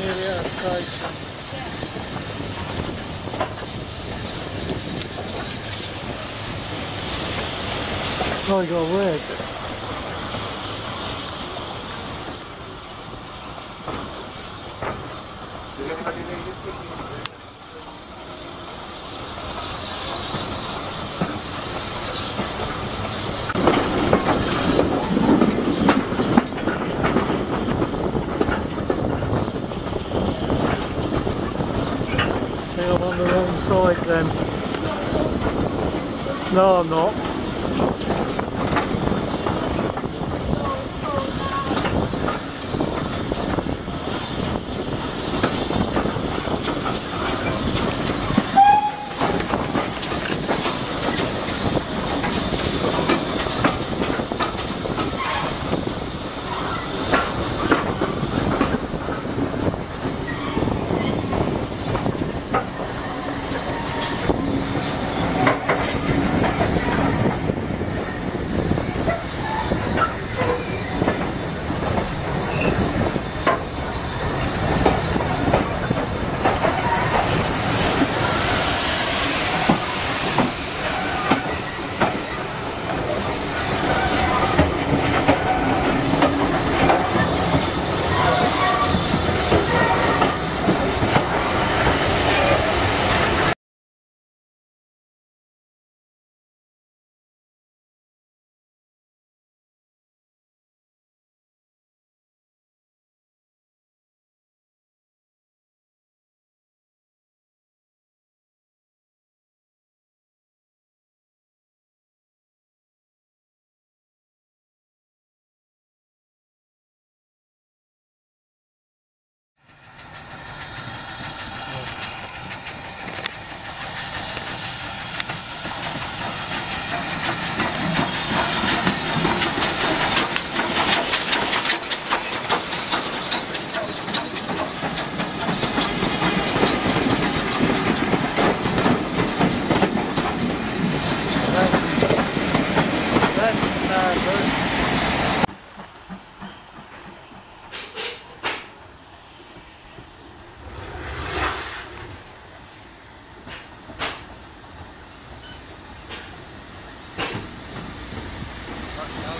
nearly out of sky. Oh, you got a word. Still on the wrong side then. No, I'm not.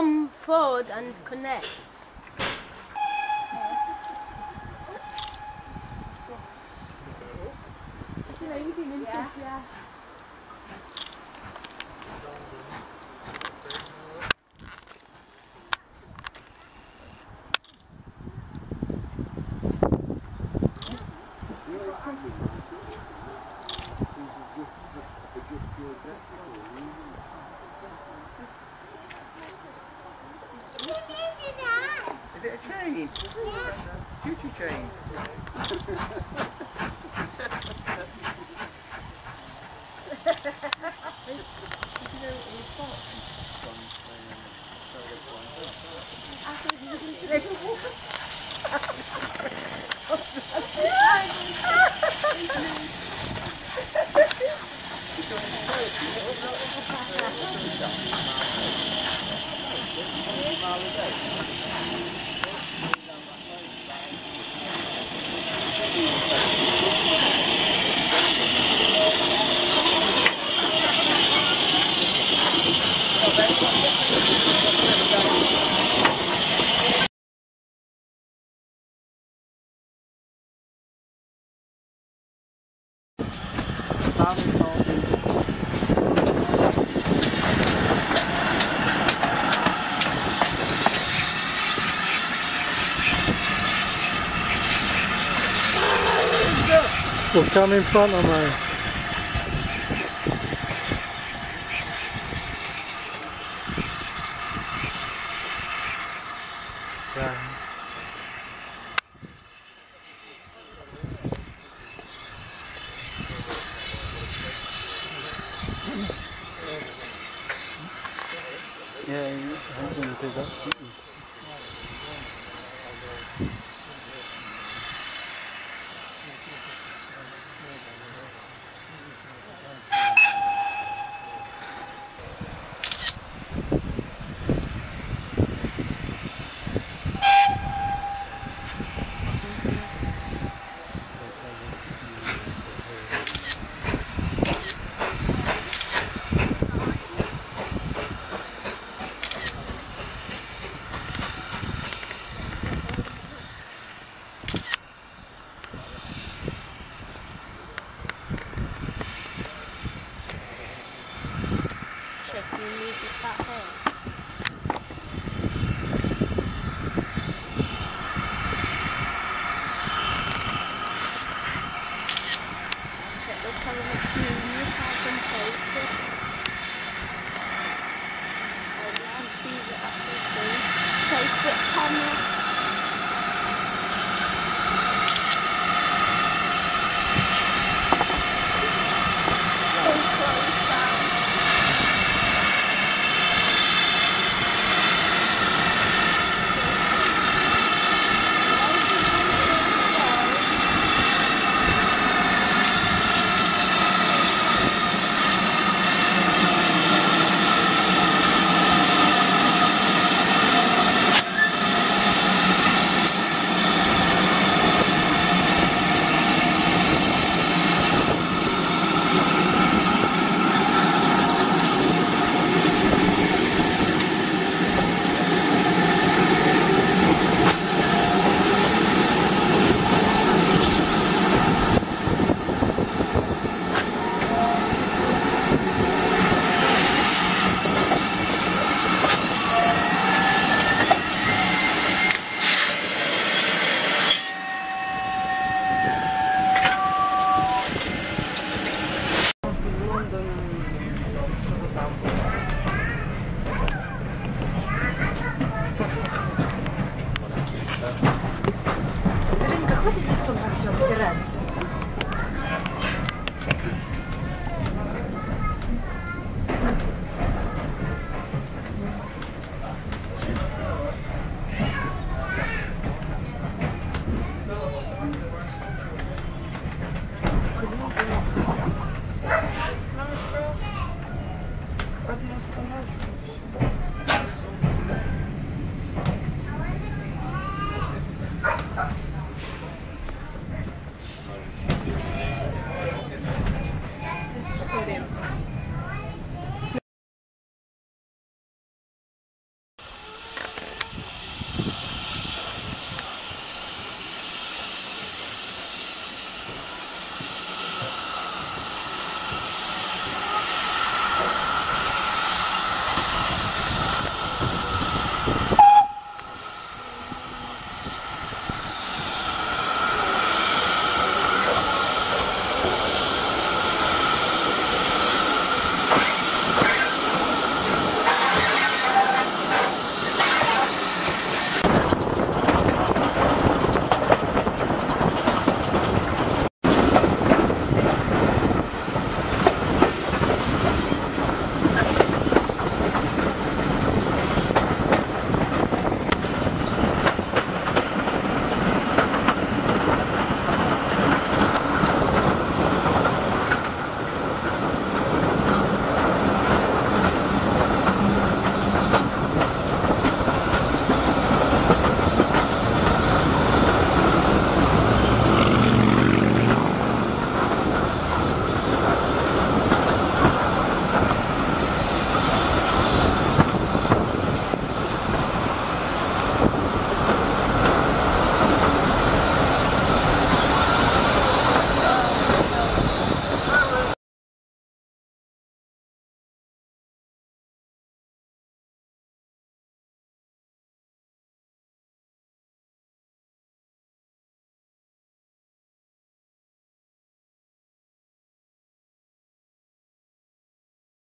come forward and connect. Chain. Come in front of me. sense.